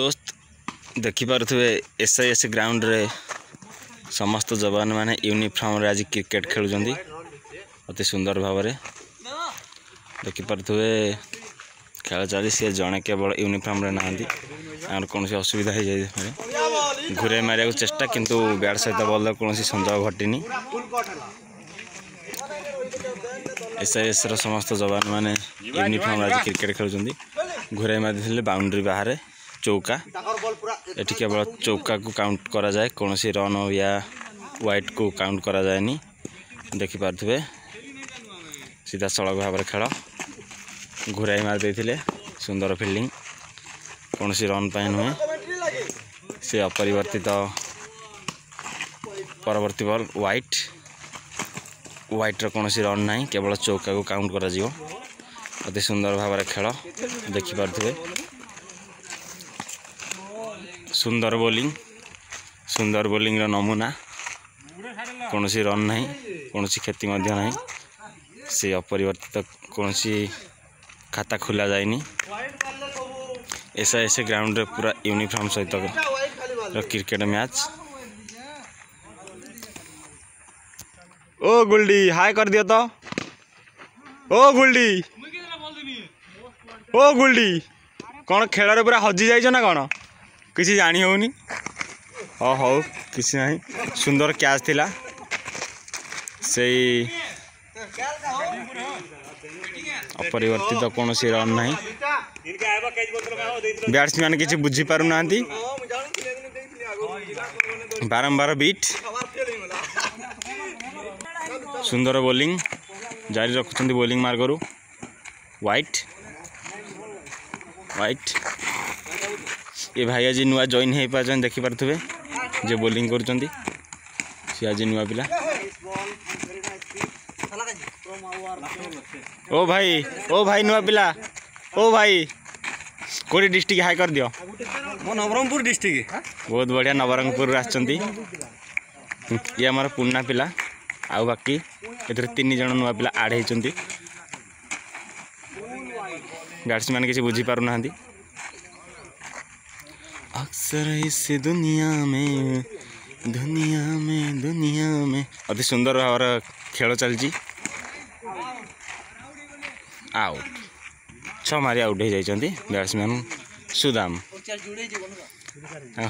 दोस्त ଦେଖିପାରୁଥିବେ ଏସ୍ଆଇଏସ୍ ଗ୍ରାଉଣ୍ଡରେ ସମସ୍ତ ଯବାନମାନେ ୟୁନିଫର୍ମରେ ଆଜି କ୍ରିକେଟ୍ ଖେଳୁଛନ୍ତି ଅତି ସୁନ୍ଦର ଭାବରେ ଦେଖିପାରୁଥିବେ ଖେଳ ଚାଲି ସିଏ ଜଣେ କେବଳ ୟୁନିଫର୍ମରେ ନାହାନ୍ତି ଆମର କୌଣସି ଅସୁବିଧା ହେଇଯାଇପାରେ ଘୁରେଇ ମାରିବାକୁ ଚେଷ୍ଟା କିନ୍ତୁ ବ୍ୟାଟ୍ ସହିତ ବଲ୍ର କୌଣସି ସଂଯୋଗ ଘଟିନି ଏସ୍ଆଇଏସ୍ର ସମସ୍ତ ଯବାନମାନେ ୟୁନିଫର୍ମରେ ଆଜି କ୍ରିକେଟ୍ ଖେଳୁଛନ୍ତି ଘୁରେଇ ମାରିଥିଲେ ବାଉଣ୍ଡ୍ରି ବାହାରେ चौका ये केवल चौका को काउंट कराए कौन सी रन या व्हाइट को काउंट करा जाए नहीं देखिपे सीधा सड़क भाव खेल घूर मारदे सुंदर फिल्डिंग कौन सी रन पाए नुहे से अपरिवर्तित परवर्त बल व्हाइट व्हाइट्र कौन रन ना केवल चौका को काउंट कर अति सुंदर भाव खेल देखिपे সুন্দর বোলিং সুন্দর বোলিংর নমুনা কৌশি রন না কৌশি ক্ষতি না সে অপরিবর্তিত কৌশি খাতা খোলা যায়নি এসা এসে গ্রাউন্ডে পুরা ইউনিফর্ম সহিত ক্রিকেট ম্যাচ ओ गुल्डी हाय कर दियो तो ओ गुल्डी ओ गुल्डी कौन खेल पूरा हजि जाइए ना कौन किसी जानी हो हाँ किसी ना सुंदर क्याच थिला से अपरिवर्तित कौन सी रन ना बैट्समैन किसी बुझी पार ना बारंबार बीट सुंदर बोलिंग जारी रखुच्च बोलिंग मार्गर व्हाइट व्हाइट ଏ ଭାଇ ଆଜି ନୂଆ ଜଏନ୍ ହୋଇପାରୁଛନ୍ତି ଦେଖିପାରୁଥିବେ ଯେ जे बोलींग कर ଆଜି ନୂଆ ପିଲା ओ भाई ओ भाई नुआ पा ओ भाई कोड़ी डिस्ट्रिक्ट हाई कर दियो मो नवरंगपुर डिस्ट्रिक्ट बहुत बढ़िया नवरंगपुर आसचंती आम हमारा पुरना पिला आउ बाकी तीन जन नुआ पा आड गार्डस मैंने किसी बुझीप सर इस दुनिया में दुनिया में दुनिया में अति सुंदर भाव खेल चल आउट छ मारि आउट हो जाइए बैट्समैन सुदाम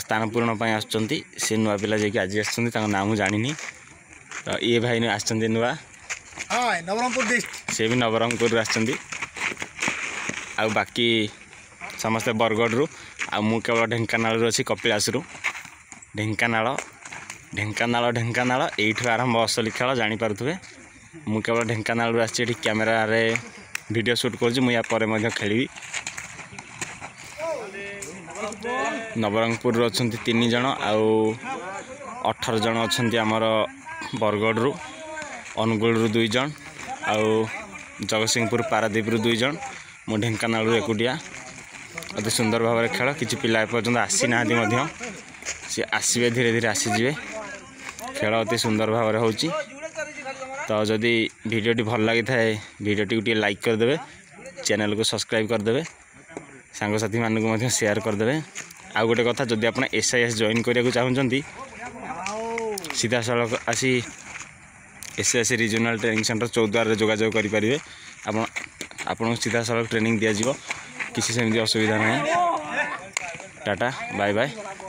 स्थान पूरण आसुँच नुआ पिला जे आज आसुँच ना मुझे जानी तो ये भाई आसुँच नुआ नवरंगपुर से भी नवरंगपुर आसुँच आ बाकी समस्ते बरगढ़ ଆଉ ମୁଁ କେବଳ ଢେଙ୍କାନାଳରୁ ଅଛି କପିଳାସରୁ ଢେଙ୍କାନାଳ ଢେଙ୍କାନାଳ ଢେଙ୍କାନାଳ ଏଇଠୁ ଆରମ୍ଭ ଅସଲି ଖେଳ ଜାଣିପାରୁଥିବେ ମୁଁ କେବଳ ଢେଙ୍କାନାଳରୁ ଆସିଛି ଏଠି କ୍ୟାମେରାରେ ଭିଡ଼ିଓ ସୁଟ୍ କରୁଛି ମୁଁ ୟା ପରେ ମଧ୍ୟ ଖେଳିବି ନବରଙ୍ଗପୁରରୁ ଅଛନ୍ତି ତିନି ଜଣ ଆଉ ଅଠର ଜଣ ଅଛନ୍ତି ଆମର ବରଗଡ଼ରୁ ଅନୁଗୁଳରୁ ଦୁଇ ଜଣ ଆଉ ଜଗତସିଂହପୁର ପାରାଦ୍ୱୀପରୁ ଦୁଇ ଜଣ ମୁଁ ଢେଙ୍କାନାଳରୁ ଏକୁଟିଆ অতি সুন্দর ভাবে খেল কিছু পিলা এপর্যন্ত আসি না সে আসবে ধীরে ধীরে আসিযে খেল অতি সুন্দর ভাবে হচ্ছে তো যদি ভিডিওটি ভাল লাগি থাকে ভিডিওটি টিকে লাইক করেদেবে চ্যানেলকে সবসক্রাইব করেদেবে সাংসাথী মানুষ সেয়ার করেদেবে আউ গোটে কথা যদি আপনার এসআইএস জয়েন করা চাহুন সিধাসলখ আসি এসএসসি রিজনাল ট্রেনিং সেন্টর চৌদ্বারে যোগাযোগ করে আপনার আপনার সিধাসলখ ট্রেনিং দিয়া किसी से असुविधा नहीं टाटा बाय बाय